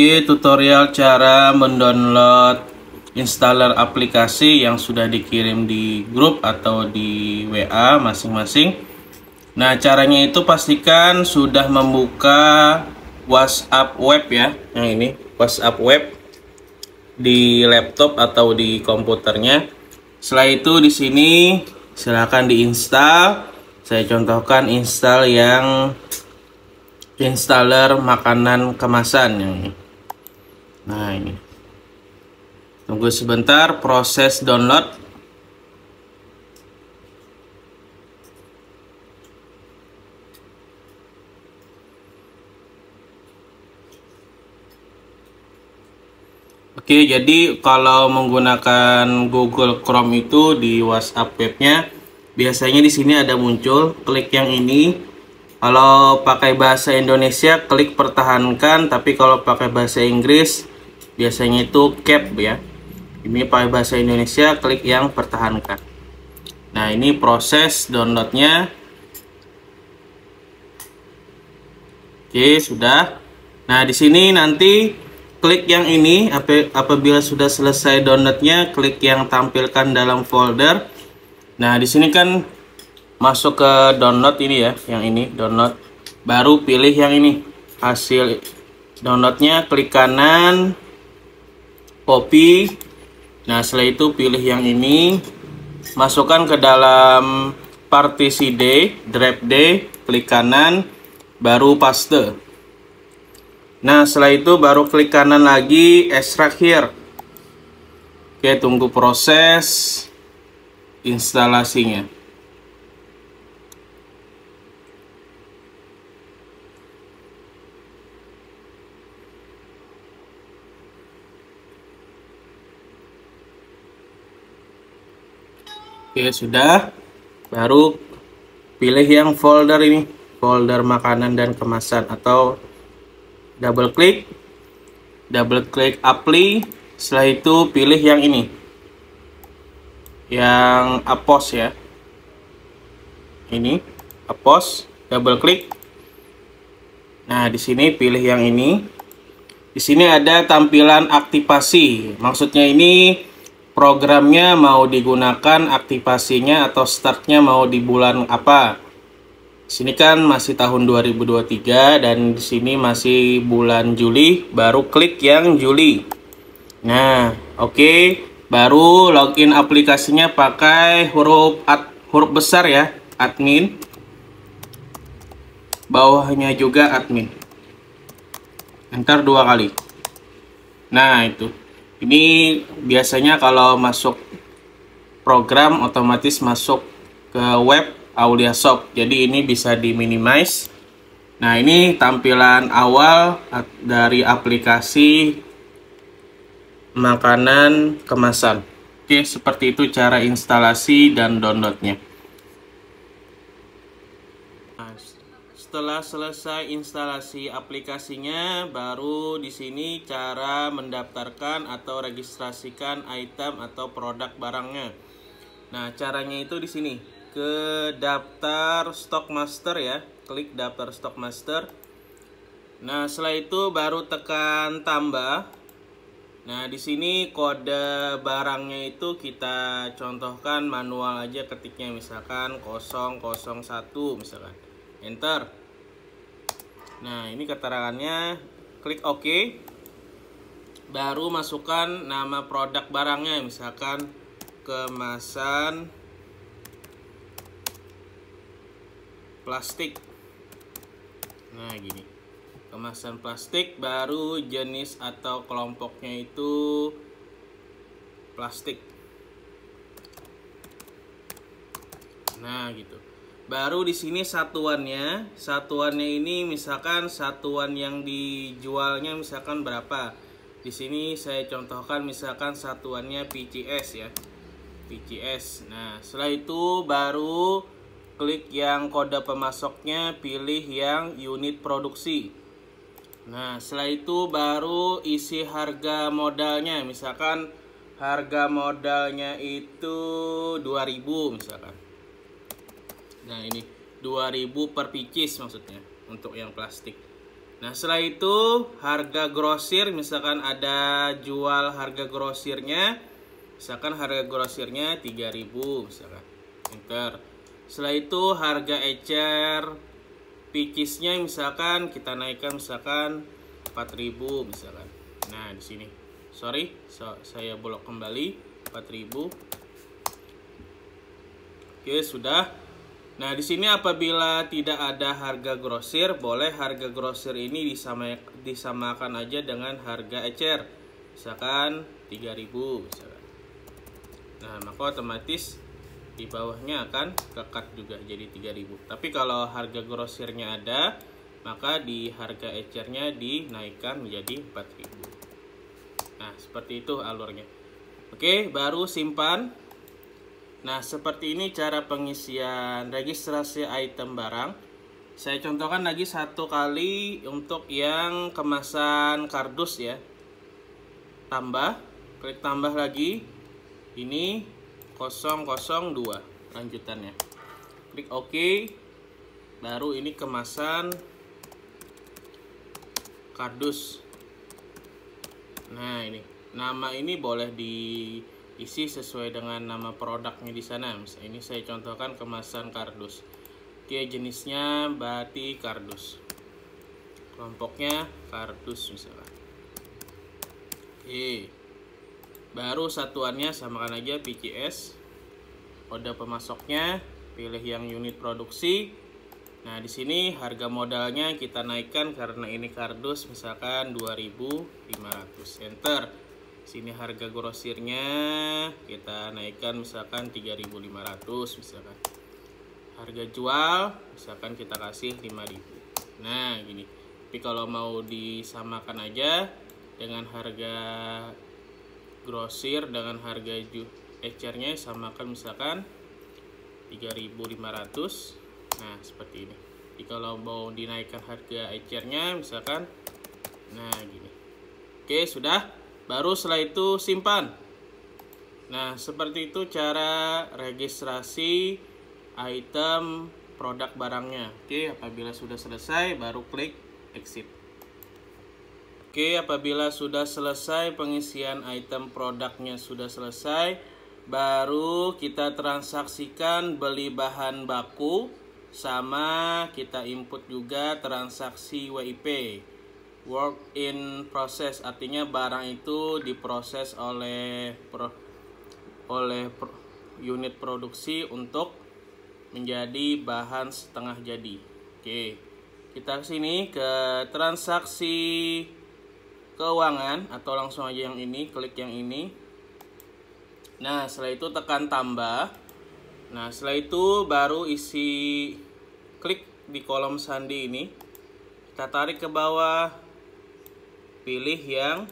Oke, tutorial cara mendownload installer aplikasi yang sudah dikirim di grup atau di WA masing-masing. Nah, caranya itu pastikan sudah membuka WhatsApp web ya, yang ini WhatsApp web di laptop atau di komputernya. Setelah itu di sini silakan diinstal. Saya contohkan install yang installer makanan kemasan yang ini. Nah, ini. Tunggu sebentar proses download. Oke, jadi kalau menggunakan Google Chrome itu di WhatsApp webnya, biasanya di sini ada muncul, klik yang ini. Kalau pakai bahasa Indonesia, klik pertahankan, tapi kalau pakai bahasa Inggris, biasanya itu cap ya. Ini pakai bahasa Indonesia klik yang pertahankan. Nah ini proses downloadnya. Oke sudah. Nah di sini nanti klik yang ini. Apabila sudah selesai downloadnya klik yang tampilkan dalam folder. Nah di sini kan masuk ke download ini ya yang ini download. Baru pilih yang ini. Hasil downloadnya klik kanan copy Nah, setelah itu pilih yang ini, masukkan ke dalam partisi D, drive D, klik kanan, baru paste. Nah, setelah itu baru klik kanan lagi, extract here. Oke, tunggu proses instalasinya. Oke sudah. Baru pilih yang folder ini. Folder makanan dan kemasan atau double klik double klik apply. Setelah itu pilih yang ini. Yang apos ya. Ini apos double klik nah di sini pilih yang ini. Di sini ada tampilan aktivasi. Maksudnya ini programnya mau digunakan aktivasinya atau startnya mau di bulan apa? Sini kan masih tahun 2023 dan di sini masih bulan Juli baru klik yang Juli. Nah oke okay. baru login aplikasinya pakai huruf ad, huruf besar ya admin. Bawahnya juga admin. Enter dua kali. Nah itu ini biasanya kalau masuk program otomatis masuk ke web Shop. Jadi ini bisa di minimize nah ini tampilan awal dari aplikasi makanan kemasan. Oke seperti itu cara instalasi dan downloadnya Setelah selesai instalasi aplikasinya, baru di sini cara mendaftarkan atau registrasikan item atau produk barangnya. Nah, caranya itu di sini. Ke daftar stock master ya. Klik daftar stock master. Nah, setelah itu baru tekan tambah. Nah, di sini kode barangnya itu kita contohkan manual aja ketiknya misalkan 001 misalkan. Enter. Nah, ini keterangannya klik OK. Baru masukkan nama produk barangnya, misalkan kemasan plastik. Nah, gini. Kemasan plastik baru jenis atau kelompoknya itu plastik. Nah, gitu baru di sini satuannya. Satuannya ini misalkan satuan yang dijualnya misalkan berapa? Di sini saya contohkan misalkan satuannya PCS ya. PCS nah setelah itu baru klik yang kode pemasoknya pilih yang unit produksi. Nah setelah itu baru isi harga modalnya. Misalkan harga modalnya itu 2000 misalkan Nah ini 2000 per pieces maksudnya untuk yang plastik Nah, setelah itu harga grosir misalkan ada jual harga grosirnya misalkan harga grosirnya 3000 misalkan. Enter. Setelah itu harga ecer pikisnya misalkan kita naikkan misalkan 4000 misalkan. Nah, di sini. Sorry, so, saya bolok kembali 4000. Oke, sudah. Nah, di sini apabila tidak ada harga grosir, boleh harga grosir ini disama, disamakan aja dengan harga ecer. Misalkan 3000 misalkan. Nah, maka otomatis di bawahnya akan kekat juga jadi 3000. Tapi kalau harga grosirnya ada, maka di harga ecernya dinaikkan menjadi 4000. Nah, seperti itu alurnya. Oke, baru simpan Nah, seperti ini cara pengisian registrasi item barang. Saya contohkan lagi satu kali untuk yang kemasan kardus ya. Tambah, klik tambah lagi. Ini 002 lanjutannya. Klik OK. Baru ini kemasan kardus. Nah, ini. Nama ini boleh di isi sesuai dengan nama produknya di sana. Misalnya ini saya contohkan kemasan kardus. Dia jenisnya batik kardus. Kelompoknya kardus misalnya. Oke. Baru satuannya samakan aja PCS. Kode pemasoknya pilih yang unit produksi. Nah, di sini harga modalnya kita naikkan karena ini kardus misalkan 2500. Enter sini harga grosirnya kita naikkan misalkan 3500 misalkan. Harga jual misalkan kita kasih 5000 nah gini. Tapi kalau mau disamakan aja dengan harga grosir dengan harga ecernya samakan misalkan 3500 nah seperti ini. Jadi kalau mau dinaikkan harga ecernya misalkan nah gini. Oke sudah Baru setelah itu simpan. Nah, seperti itu cara registrasi item produk barangnya. Oke, apabila sudah selesai baru klik exit. Oke, apabila sudah selesai pengisian item produknya sudah selesai, baru kita transaksikan beli bahan baku sama kita input juga transaksi WIP work in process artinya barang itu diproses oleh pro, oleh pro, unit produksi untuk menjadi bahan setengah jadi. Oke. Kita sini ke transaksi keuangan atau langsung aja yang ini, klik yang ini. Nah, setelah itu tekan tambah. Nah, setelah itu baru isi klik di kolom sandi ini. Kita tarik ke bawah pilih yang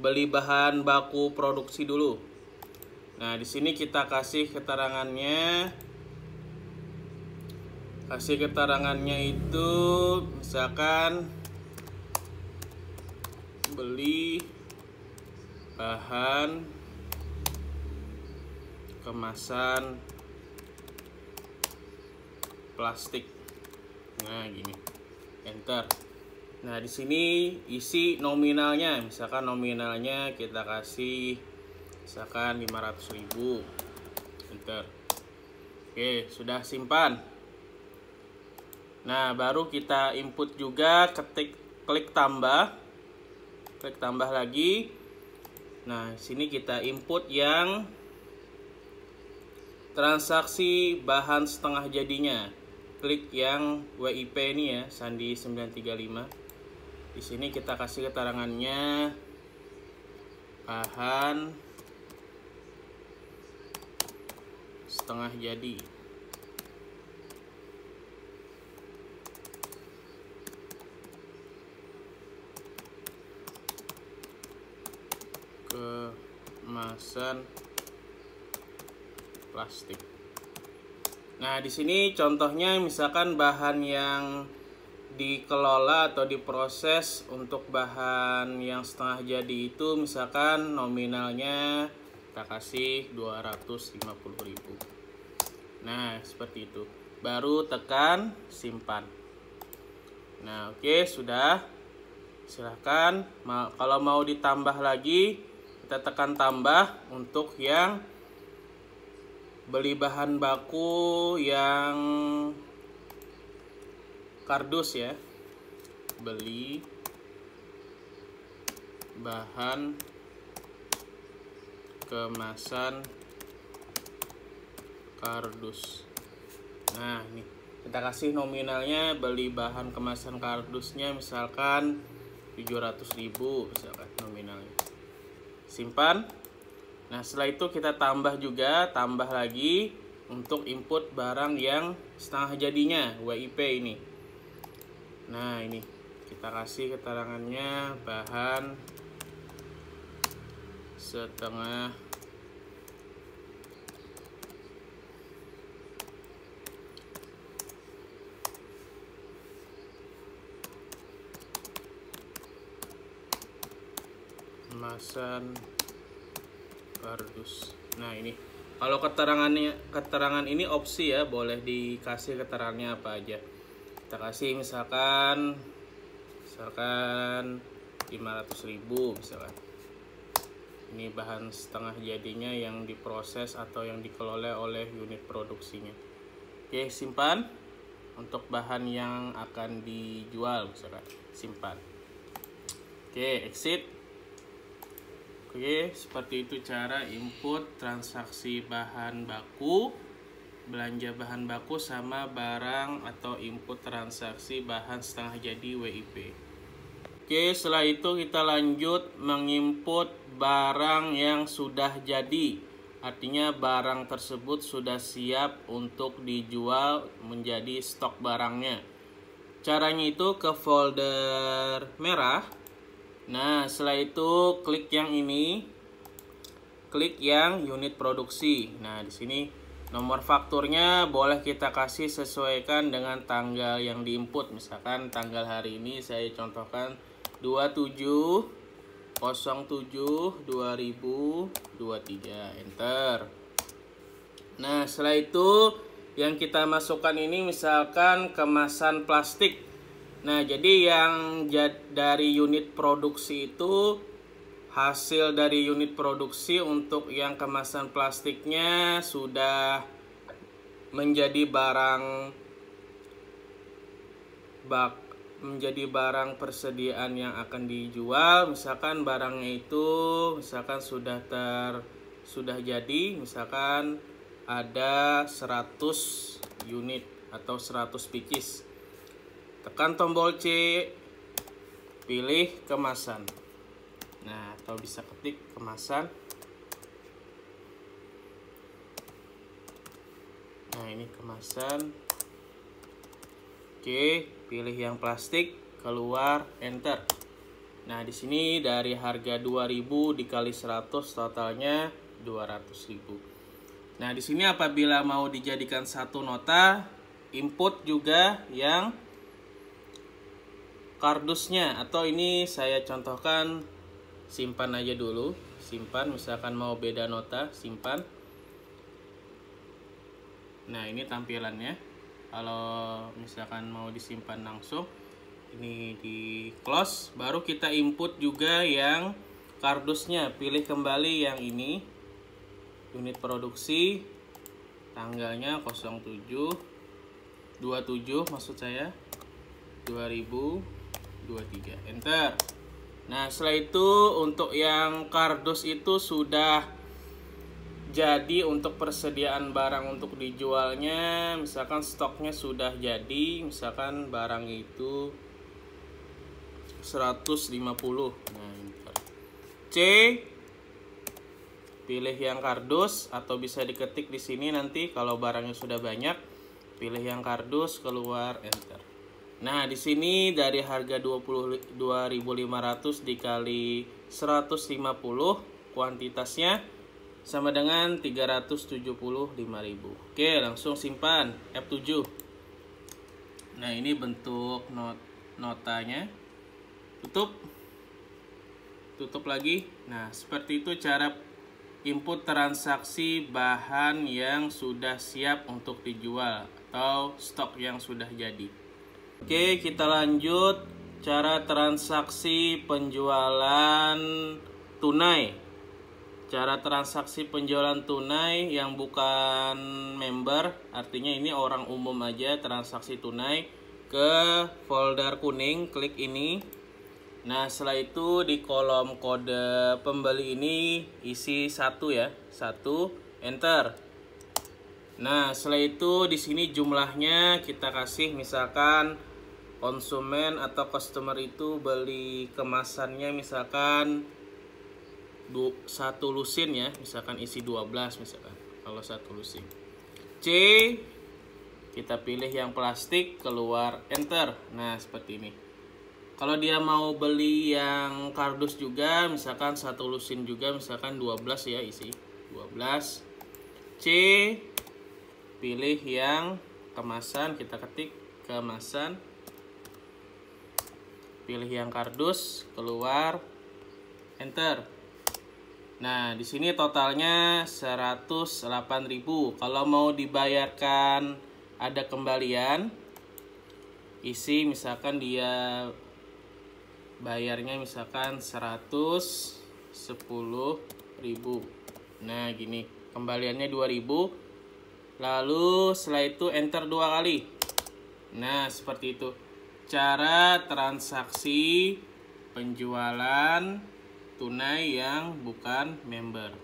beli bahan baku produksi dulu. Nah, di sini kita kasih keterangannya kasih keterangannya itu misalkan beli bahan kemasan plastik. Nah, gini. Enter. Nah, di sini isi nominalnya, misalkan nominalnya kita kasih misalkan 500.000. Enter. Oke, sudah simpan. Nah, baru kita input juga ketik klik tambah. Klik tambah lagi. Nah, sini kita input yang transaksi bahan setengah jadinya. Klik yang WIP ini ya, Sandi 935 di sini kita kasih keterangannya bahan setengah jadi. Kemasan plastik. Nah, di sini contohnya misalkan bahan yang dikelola atau diproses untuk bahan yang setengah jadi itu misalkan nominalnya kita kasih 250.000 nah seperti itu baru tekan simpan Nah, oke, okay, sudah. Silahkan. Kalau mau ditambah lagi, kita tekan tambah untuk yang beli bahan baku yang kardus ya. Beli bahan kemasan kardus. Nah ini kita kasih nominalnya beli bahan kemasan kardusnya misalkan 700.000 misalkan nominalnya. Simpan. Nah setelah itu kita tambah juga tambah lagi untuk input barang yang setengah jadinya WIP ini nah ini. Kita kasih keterangannya bahan setengah. Kemasan kardus nah ini. Kalau keterangannya keterangan ini opsi ya boleh dikasih keterangannya apa aja kita kasih misalkan misalkan 500.000 misalkan. Ini bahan setengah jadinya yang diproses atau yang dikelola oleh unit produksinya. Oke simpan untuk bahan yang akan dijual misalkan. Simpan. Oke exit. Oke, seperti itu cara input transaksi bahan baku, belanja bahan baku sama barang atau input transaksi bahan setengah jadi WIP. Oke, setelah itu kita lanjut menginput barang yang sudah jadi. Artinya barang tersebut sudah siap untuk dijual menjadi stok barangnya. Caranya itu ke folder merah Nah, setelah itu klik yang ini. Klik yang unit produksi. Nah, di sini nomor fakturnya boleh kita kasih sesuaikan dengan tanggal yang diinput. Misalkan tanggal hari ini saya contohkan 27 07 2023. Enter. Nah, setelah itu yang kita masukkan ini misalkan kemasan plastik Nah, jadi yang dari unit produksi itu hasil dari unit produksi untuk yang kemasan plastiknya sudah menjadi barang bak menjadi barang persediaan yang akan dijual. Misalkan barangnya itu misalkan sudah ter sudah jadi misalkan ada 100 unit atau 100 pieces. Tekan tombol C pilih kemasan nah atau bisa ketik kemasan. Nah ini kemasan. Oke pilih yang plastik keluar enter. Nah di sini dari harga 2000 dikali 100 totalnya 200.000 nah di sini apabila mau dijadikan satu nota input juga yang kardusnya. Atau ini saya contohkan simpan aja dulu. Simpan misalkan mau beda nota simpan. Nah ini tampilannya. Kalau misalkan mau disimpan langsung ini di close. Baru kita input juga yang kardusnya. Pilih kembali yang ini. Unit produksi. Tanggalnya 07 27 maksud saya 2000 23 enter nah setelah itu untuk yang kardus itu sudah jadi untuk persediaan barang untuk dijualnya. Misalkan stoknya sudah jadi misalkan barang itu 150 nah. C pilih yang kardus atau bisa diketik di sini nanti kalau barangnya sudah banyak pilih yang kardus keluar enter Nah, di sini dari harga 20 2500 dikali 150 kuantitasnya sama dengan 375.000. Oke, langsung simpan F7. Nah, ini bentuk not notanya. Tutup. Tutup lagi. Nah, seperti itu cara input transaksi bahan yang sudah siap untuk dijual atau stok yang sudah jadi. Oke, kita lanjut cara transaksi penjualan tunai. Cara transaksi penjualan tunai yang bukan member, artinya ini orang umum aja transaksi tunai ke folder kuning, klik ini. Nah, setelah itu di kolom kode pembeli ini isi satu ya, satu, enter. Nah, setelah itu di sini jumlahnya kita kasih misalkan konsumen atau customer itu beli kemasannya misalkan du, satu lusin ya misalkan isi 12 misalkan kalau satu lusin. C kita pilih yang plastik keluar enter. Nah seperti ini. Kalau dia mau beli yang kardus juga misalkan satu lusin juga misalkan 12 ya isi 12 C pilih yang kemasan kita ketik kemasan pilih yang kardus, keluar, enter. Nah, di sini totalnya 108.000. Kalau mau dibayarkan ada kembalian, isi misalkan dia bayarnya misalkan 110.000. Nah, gini, kembaliannya 2000. Lalu setelah itu enter dua kali. Nah, seperti itu cara transaksi penjualan tunai yang bukan member.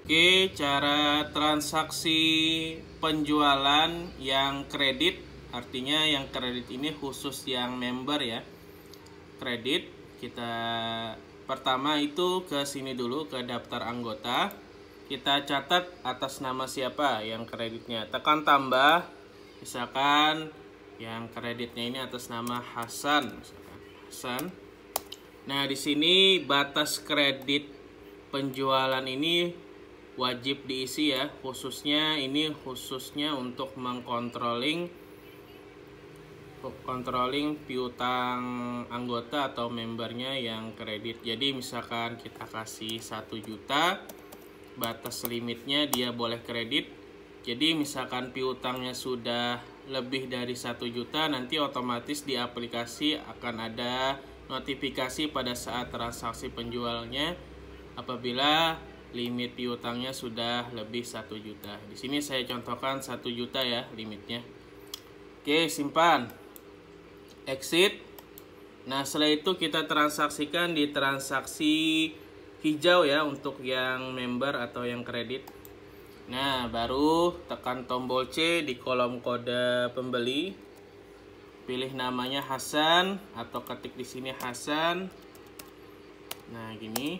Oke, cara transaksi penjualan yang kredit, artinya yang kredit ini khusus yang member ya. Kredit kita pertama itu ke sini dulu ke daftar anggota. Kita catat atas nama siapa yang kreditnya. Tekan tambah, misalkan yang kreditnya ini atas nama Hasan Hasan. Nah di sini batas kredit penjualan ini wajib diisi ya. Khususnya ini khususnya untuk mengkontrolling controlling piutang anggota atau membernya yang kredit. Jadi misalkan kita kasih satu juta batas limitnya dia boleh kredit. Jadi misalkan piutangnya sudah lebih dari satu juta nanti otomatis di aplikasi akan ada notifikasi pada saat transaksi penjualnya apabila limit piutangnya sudah lebih satu juta. Di sini saya contohkan satu juta ya limitnya. Oke, simpan. Exit. Nah, setelah itu kita transaksikan di transaksi hijau ya untuk yang member atau yang kredit. Nah, baru tekan tombol C di kolom kode pembeli. Pilih namanya Hasan atau ketik di sini Hasan. Nah, gini.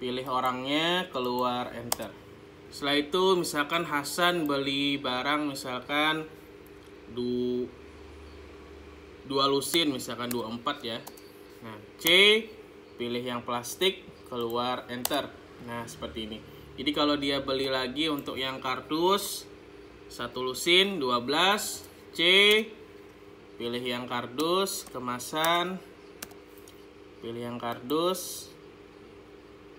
Pilih orangnya, keluar enter. Setelah itu misalkan Hasan beli barang misalkan du dua lusin misalkan 24 ya. Nah, C pilih yang plastik, keluar enter. Nah, seperti ini. Jadi kalau dia beli lagi untuk yang kardus satu lusin 12 C pilih yang kardus kemasan pilih yang kardus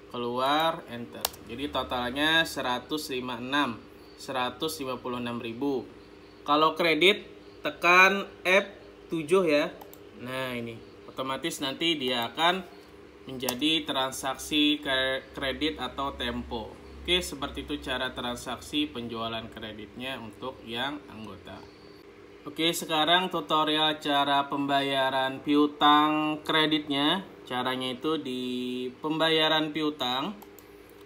keluar enter. Jadi totalnya 156 156.000 kalau kredit tekan F7 ya. Nah ini. Otomatis nanti dia akan menjadi transaksi kredit atau tempo Oke, seperti itu cara transaksi penjualan kreditnya untuk yang anggota. Oke, sekarang tutorial cara pembayaran piutang kreditnya. Caranya itu di pembayaran piutang.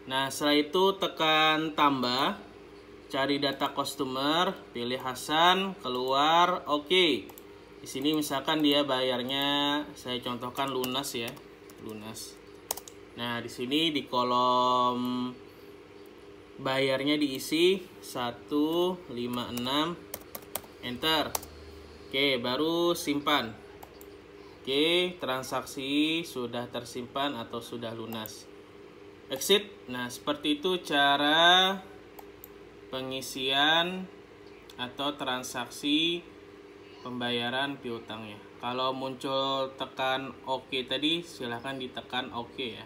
Nah, setelah itu tekan tambah, cari data customer, pilih Hasan, keluar, oke. Di sini misalkan dia bayarnya, saya contohkan lunas ya, lunas. Nah, di sini di kolom bayarnya diisi 156 enter. Oke baru simpan. Oke transaksi sudah tersimpan atau sudah lunas. Exit. Nah seperti itu cara pengisian atau transaksi pembayaran piutangnya. Kalau muncul tekan OK tadi silahkan ditekan OK ya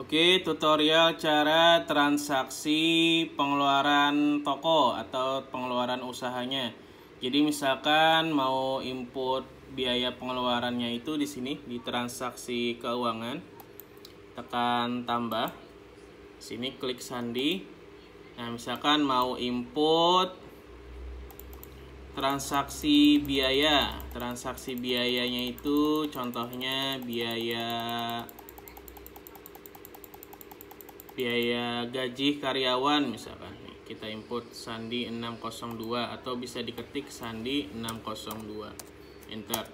Oke, tutorial cara transaksi pengeluaran toko atau pengeluaran usahanya. Jadi misalkan mau input biaya pengeluarannya itu di sini di transaksi keuangan, tekan tambah. Sini klik sandi. Nah, misalkan mau input transaksi biaya. Transaksi biayanya itu contohnya biaya biaya gaji karyawan misalkan. Kita input sandi 602 atau bisa diketik sandi 602 enter.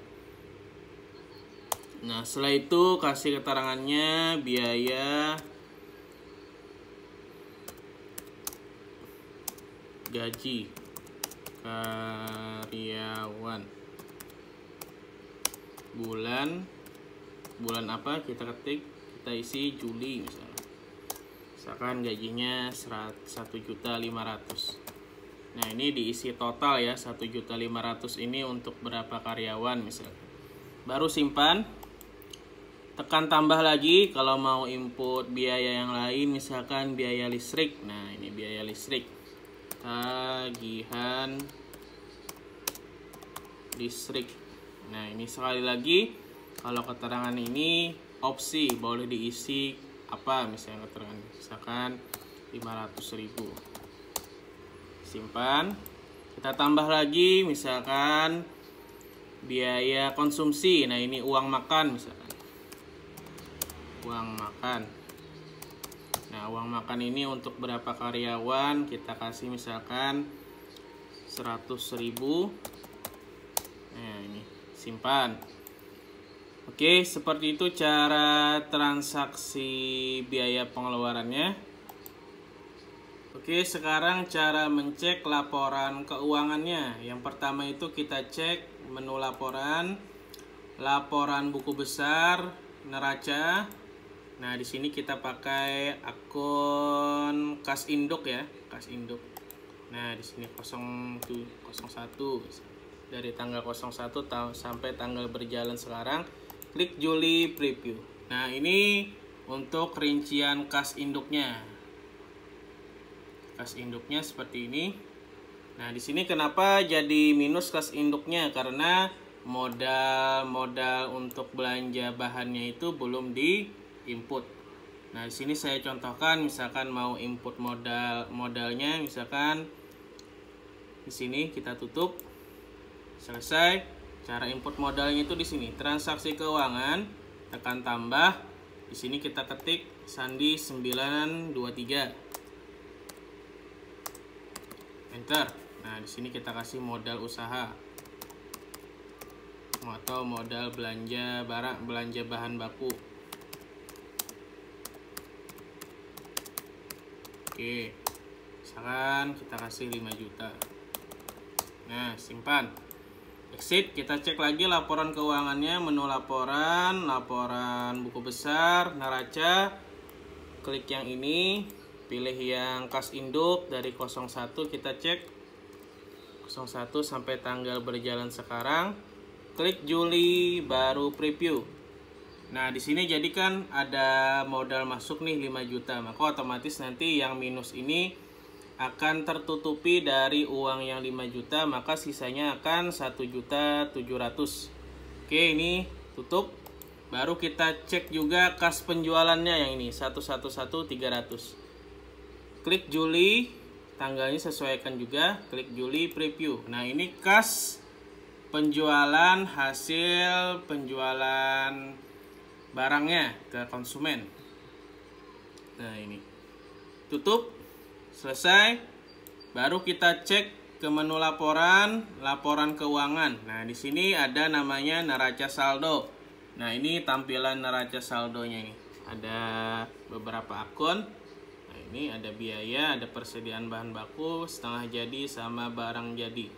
Nah setelah itu kasih keterangannya biaya gaji karyawan. Bulan bulan apa kita ketik? Kita isi Juli misalnya misalkan gajinya 1.500 nah ini diisi total ya 1.500 ini untuk berapa karyawan misalkan. Baru simpan tekan tambah lagi kalau mau input biaya yang lain misalkan biaya listrik. Nah ini biaya listrik. Tagihan listrik. Nah ini sekali lagi kalau keterangan ini opsi boleh diisi apa misalnya keterangan misalkan 500.000 simpan. Kita tambah lagi misalkan biaya konsumsi. Nah ini uang makan misalkan. Uang makan. Nah uang makan ini untuk berapa karyawan? Kita kasih misalkan 100.000 nah ini. Simpan Oke, seperti itu cara transaksi biaya pengeluarannya. Oke, sekarang cara mencek laporan keuangannya. Yang pertama itu kita cek menu laporan, laporan buku besar, neraca. Nah, di sini kita pakai akun kas induk ya, kas induk. Nah, di sini 01 dari tanggal 01 sampai tanggal berjalan sekarang klik Juli Preview. Nah, ini untuk rincian kas induknya. Kas induknya seperti ini. Nah, di sini kenapa jadi minus kas induknya? Karena modal-modal untuk belanja bahannya itu belum di input. Nah, di sini saya contohkan misalkan mau input modal modalnya misalkan di sini kita tutup. Selesai. Cara input modalnya itu di sini, transaksi keuangan, tekan tambah. Di sini kita ketik sandi 923. Enter. Nah, di sini kita kasih modal usaha atau modal belanja barang, belanja bahan baku. Oke. Misalkan kita kasih 5 juta. Nah, simpan exit kita cek lagi laporan keuangannya menu laporan laporan buku besar neraca. Klik yang ini pilih yang kas induk dari 01 kita cek. 01 sampai tanggal berjalan sekarang. Klik Juli baru preview. Nah di sini jadi kan ada modal masuk nih 5 juta. Maka otomatis nanti yang minus ini akan tertutupi dari uang yang 5 juta maka sisanya akan 1 juta 700 oke ini tutup. Baru kita cek juga kas penjualannya yang ini 111 300 klik Juli tanggalnya sesuaikan juga. Klik Juli preview. Nah ini kas penjualan hasil penjualan barangnya ke konsumen. Nah ini tutup Selesai. Baru kita cek ke menu laporan, laporan keuangan. Nah, di sini ada namanya neraca saldo. Nah, ini tampilan neraca saldonya ini. Ada beberapa akun. Nah, ini ada biaya, ada persediaan bahan baku, setengah jadi sama barang jadi.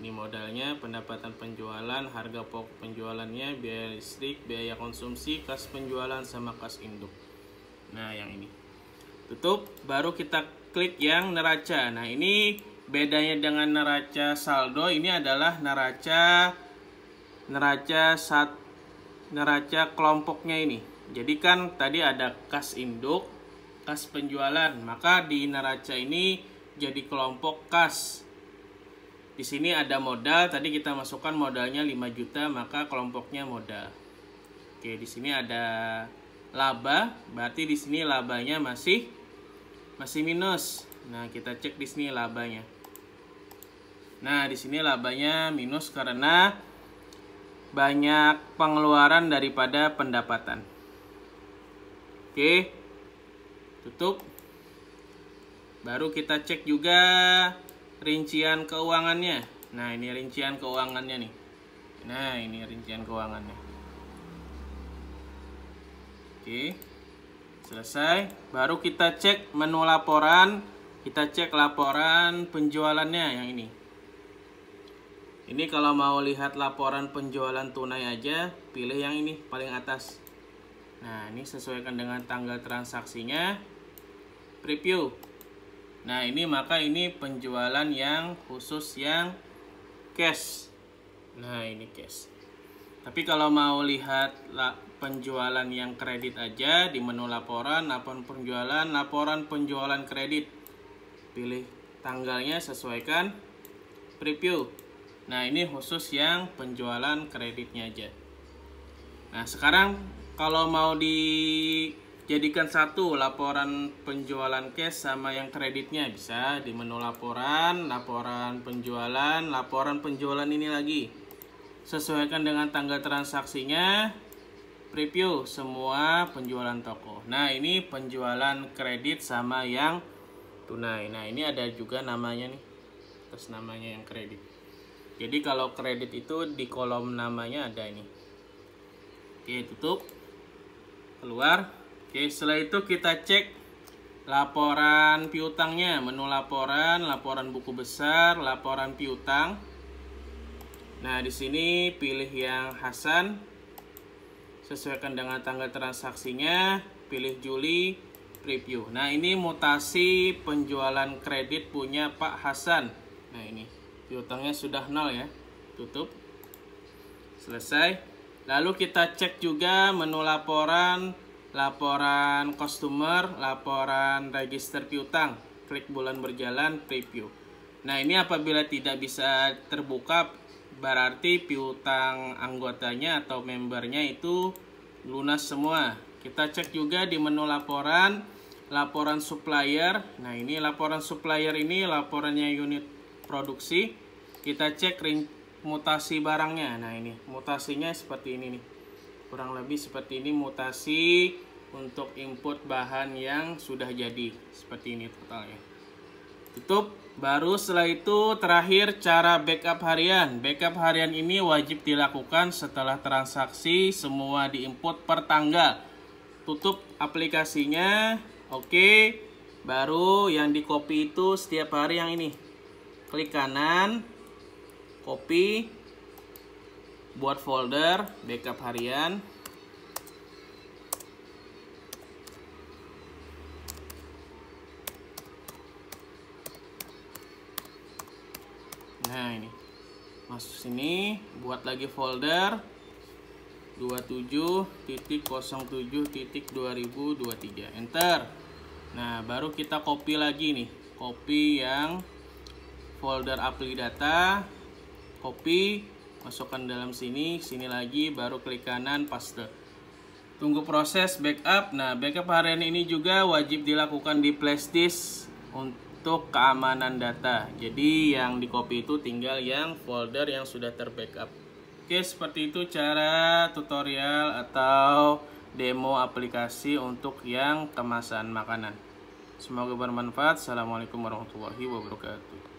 Ini modalnya, pendapatan penjualan, harga pokok penjualannya, biaya listrik, biaya konsumsi, kas penjualan sama kas induk. Nah, yang ini. Tutup, baru kita klik yang neraca. Nah, ini bedanya dengan neraca saldo ini adalah neraca neraca sat neraca kelompoknya ini. Jadi kan tadi ada kas induk, kas penjualan, maka di neraca ini jadi kelompok kas. di sini ada modal tadi kita masukkan modalnya 5 juta maka kelompoknya modal oke di sini ada laba berarti di sini labanya masih masih minus. Nah kita cek di sini labanya. Nah di sini labanya minus karena banyak pengeluaran daripada pendapatan. Oke tutup. Baru kita cek juga rincian keuangannya. Nah ini rincian keuangannya nih. Nah ini rincian keuangannya. Oke selesai baru kita cek menu laporan. Kita cek laporan penjualannya yang ini. Ini kalau mau lihat laporan penjualan tunai aja pilih yang ini paling atas. Nah ini sesuaikan dengan tanggal transaksinya. Preview. Nah ini maka ini penjualan yang khusus yang cash. Nah ini cash. Tapi kalau mau lihat penjualan yang kredit aja di menu laporan laporan penjualan laporan penjualan kredit. Pilih tanggalnya sesuaikan preview. Nah ini khusus yang penjualan kreditnya aja. Nah sekarang kalau mau di jadikan satu laporan penjualan cash sama yang kreditnya bisa di menu laporan laporan penjualan laporan penjualan ini lagi. Sesuaikan dengan tanggal transaksinya preview semua penjualan toko. Nah ini penjualan kredit sama yang tunai. Nah ini ada juga namanya nih terus namanya yang kredit. Jadi kalau kredit itu di kolom namanya ada ini. Oke tutup. Keluar. Oke, setelah itu kita cek laporan piutangnya, menu laporan, laporan buku besar, laporan piutang. Nah, di sini pilih yang Hasan. Sesuaikan dengan tanggal transaksinya, pilih Juli, preview. Nah, ini mutasi penjualan kredit punya Pak Hasan. Nah, ini piutangnya sudah nol ya. Tutup. Selesai. Lalu kita cek juga menu laporan laporan customer, laporan register piutang, klik bulan berjalan, preview. Nah, ini apabila tidak bisa terbuka, berarti piutang anggotanya atau membernya itu lunas semua. Kita cek juga di menu laporan, laporan supplier. Nah, ini laporan supplier ini laporannya unit produksi. Kita cek mutasi barangnya. Nah, ini mutasinya seperti ini nih. Kurang lebih seperti ini mutasi untuk input bahan yang sudah jadi seperti ini totalnya tutup baru setelah itu terakhir cara backup harian. Backup harian ini wajib dilakukan setelah transaksi semua diinput per tanggal. Tutup aplikasinya. Oke baru yang di copy itu setiap hari yang ini. Klik kanan copy buat folder backup harian nah ini. Masuk sini buat lagi folder. 27.07.2023 enter. Nah baru kita copy lagi nih. Copy yang folder apply data. Copy masukkan dalam sini sini lagi baru klik kanan paste. Tunggu proses backup. Nah backup harian ini juga wajib dilakukan di flashdisk untuk untuk keamanan data. Jadi yang di copy itu tinggal yang folder yang sudah terbackup. Oke, seperti itu cara tutorial atau demo aplikasi untuk yang kemasan makanan. Semoga bermanfaat. Assalamualaikum warahmatullahi wabarakatuh.